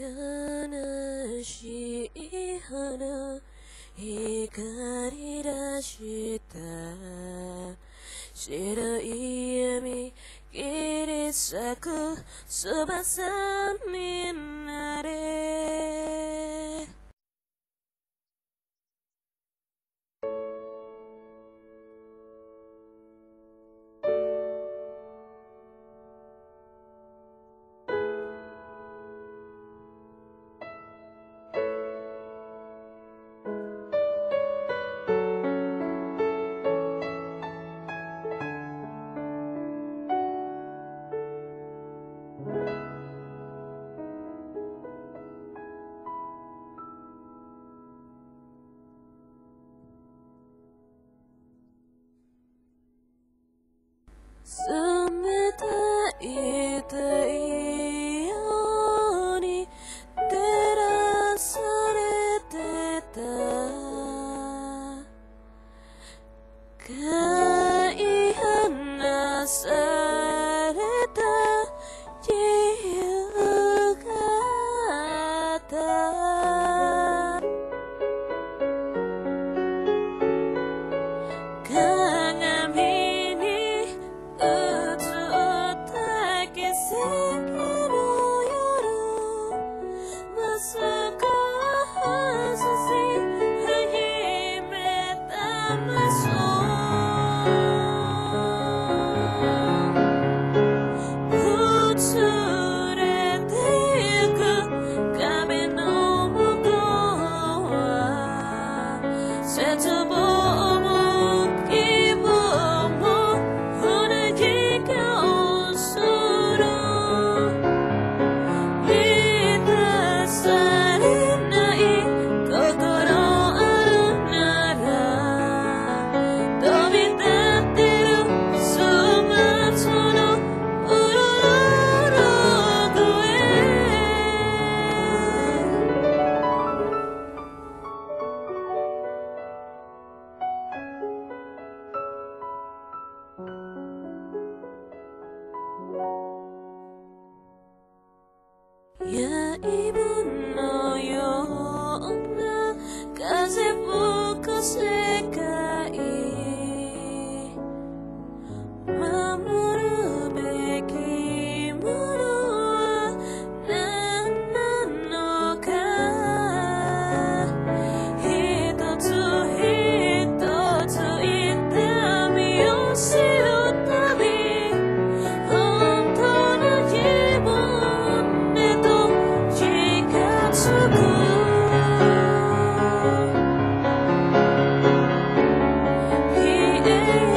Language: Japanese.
悲しい花光り出した。白い闇切り裂く翼になれ。冷たい太陽に照らされてた。sensible. 也已不。You.